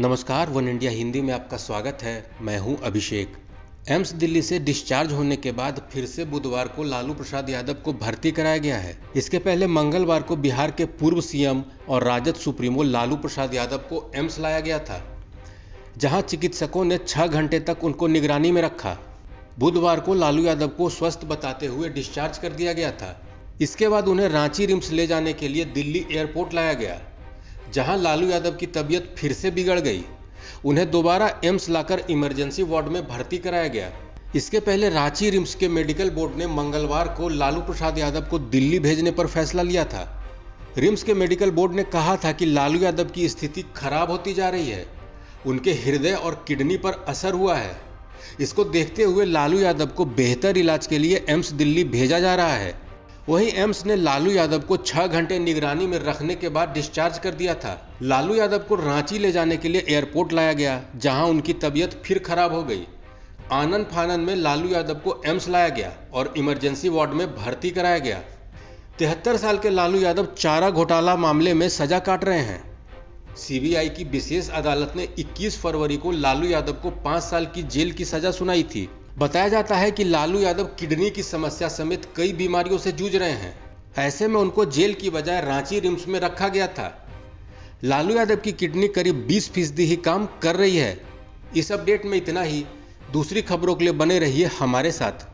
नमस्कार, one India Hindi में आपका स्वागत है। मैं हूँ अभिषेक। एम्स दिल्ली से डिस्चार्ज होने के बाद फिर से बुधवार को लालू प्रसाद यादव को भर्ती कराया गया है। इसके पहले मंगलवार को बिहार के पूर्व सीएम और राजद सुप्रीमो लालू प्रसाद यादव को एम्स लाया गया था, जहाँ चिकित्सकों ने छह घंटे तक उनको निगरानी में रखा। बुधवार को लालू यादव को स्वस्थ बताते हुए डिस्चार्ज कर दिया गया था। इसके बाद उन्हें रांची रिम्स ले जाने के लिए दिल्ली एयरपोर्ट लाया गया। जहाँ लालू यादव की तबीयत फिर से बिगड़ गई, उन्हें दोबारा एम्स लाकर इमरजेंसी वार्ड में भर्ती कराया गया। इसके पहले रांची रिम्स के मेडिकल बोर्ड ने मंगलवार को लालू प्रसाद यादव को दिल्ली भेजने पर फैसला लिया था। रिम्स के मेडिकल बोर्ड ने कहा था कि लालू यादव की स्थिति खराब होती जा रही है, उनके हृदय और किडनी पर असर हुआ है। इसको देखते हुए लालू यादव को बेहतर इलाज के लिए एम्स दिल्ली भेजा जा रहा है। वहीं एम्स ने लालू यादव को छह घंटे निगरानी में रखने के बाद डिस्चार्ज कर दिया था। लालू यादव को रांची ले जाने के लिए एयरपोर्ट लाया गया, जहाँ उनकी तबीयत फिर खराब हो गई। आनंद फानंद में लालू यादव को एम्स लाया गया और इमरजेंसी वार्ड में भर्ती कराया गया। तिहत्तर साल के लालू यादव चारा घोटाला मामले में सजा काट रहे हैं। सीबीआई की विशेष अदालत ने 21 फरवरी को लालू यादव को पाँच साल की जेल की सजा सुनाई थी। बताया जाता है कि लालू यादव किडनी की समस्या समेत कई बीमारियों से जूझ रहे हैं। ऐसे में उनको जेल की बजाय रांची रिम्स में रखा गया था। लालू यादव की किडनी करीब 20 फ़ीसदी ही काम कर रही है। इस अपडेट में इतना ही। दूसरी खबरों के लिए बने रहिए हमारे साथ।